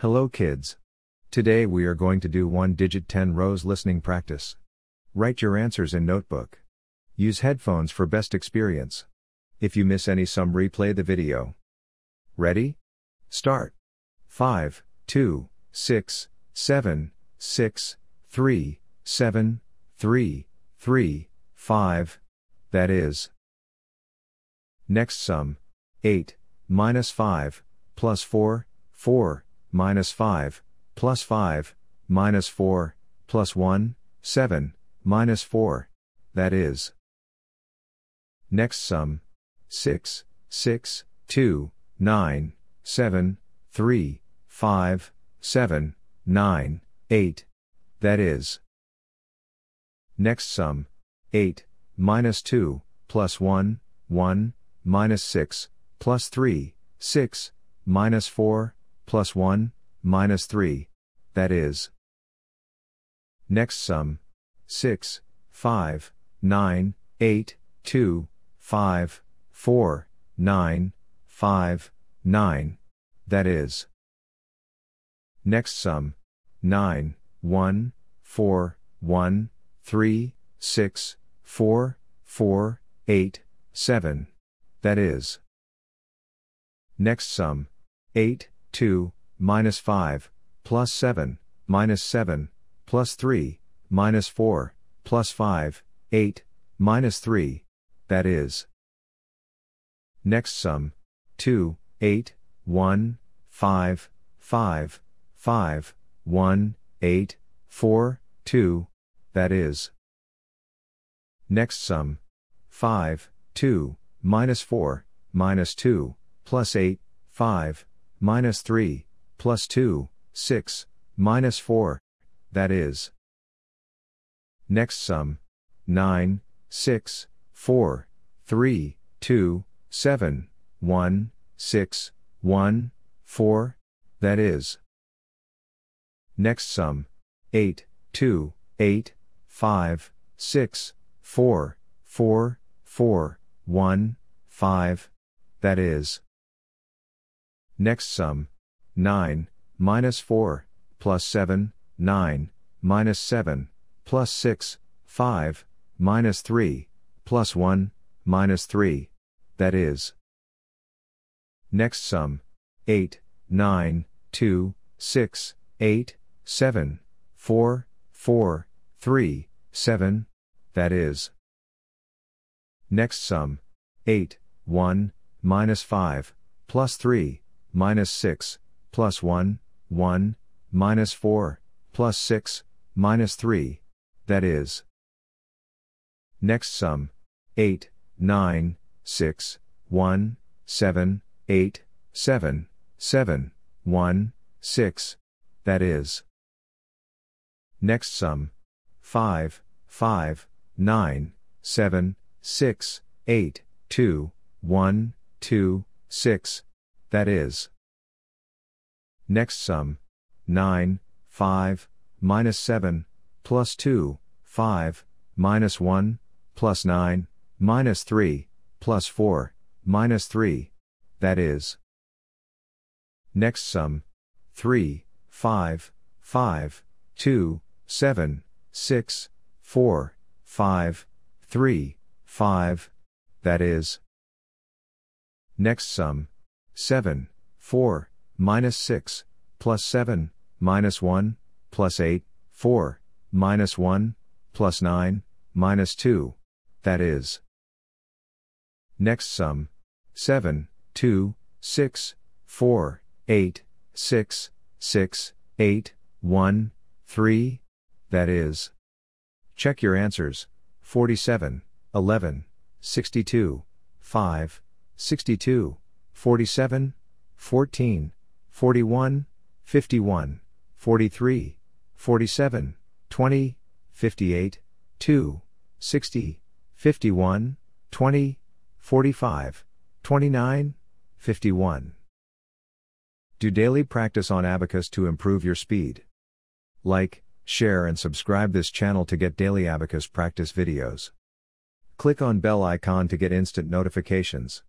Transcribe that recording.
Hello kids. Today we are going to do one digit 10 rows listening practice. Write your answers in notebook. Use headphones for best experience. If you miss any sum replay the video. Ready? Start. 5, 2, 6, 7, 6, 3, 7, 3, 3, 5. That is. Next sum. 8, minus 5, plus 4, 4, minus 5, plus 5, minus 4, plus 1, 7, minus 4. That is. Next sum. 6, 6, 2, 9, 7, 3, 5, 7, 9, 8. That is. Next sum. 8, minus 2, plus 1, 1, minus 6, plus 3, 6, minus 4, plus 1, minus 3, that is. Next sum. 6, 5, 9, 8, 2, 5, 4, 9, 5, 9, that is. Next sum. 9, 1, 4, 1, 3, 6, 4, 4, 8, 7, that is. Next sum. 8, 2, minus 5, plus 7, minus 7, plus 3, minus 4, plus 5, 8, minus 3, that is. Next sum. 2, 8, 1, 5, 5, 5, 1, 8, 4, 2, that is. Next sum. 5, 2, minus 4, minus 2, plus 8, 5, minus 3, plus 2, 6, minus 4, that is. Next sum. 9, 6, 4, 3, 2, 7, 1, 6, 1, 4, that is. Next sum. 8, 2, 8, 5, 6, 4, 4, 4, 1, 5, that is. Next sum. 9, minus 4, plus 7, 9, minus 7, plus 6, 5, minus 3, plus 1, minus 3, that is. Next sum. 8, 9, 2, 6, 8, 7, 4, 4, 3, 7, that is. Next sum. 8, 1, minus 5, plus 3, minus 6, plus 1, 1, minus 4, plus 6, minus 3, that is. Next sum. 8, 9, 6, 1, 7, 8, 7, 7, 1, 6, that is. Next sum. 5, 5, 9, 7, 6, 8, 2, 1, 2, 6, that is. Next sum. 9, 5, minus 7, plus 2, 5, minus 1, plus 9, minus 3, plus 4, minus 3, that is. Next sum. 3, 5, 5, 2, 7, 6, 4, 5, 3, 5, that is. Next sum. 7, 4, minus 6, plus 7, minus 1, plus 8, 4, minus 1, plus 9, minus 2, that is. Next sum. 7, 2, 6, 4, 8, 6, 6, 8, 1, 3, that is. Check your answers 47, 11, 62, 5, 62, 47, 14, 41, 51, 43, 47, 20, 58, 2, 60, 51, 20, 45, 29, 51. Do daily practice on Abacus to improve your speed. Like, share and subscribe this channel to get daily Abacus practice videos. Click on bell icon to get instant notifications.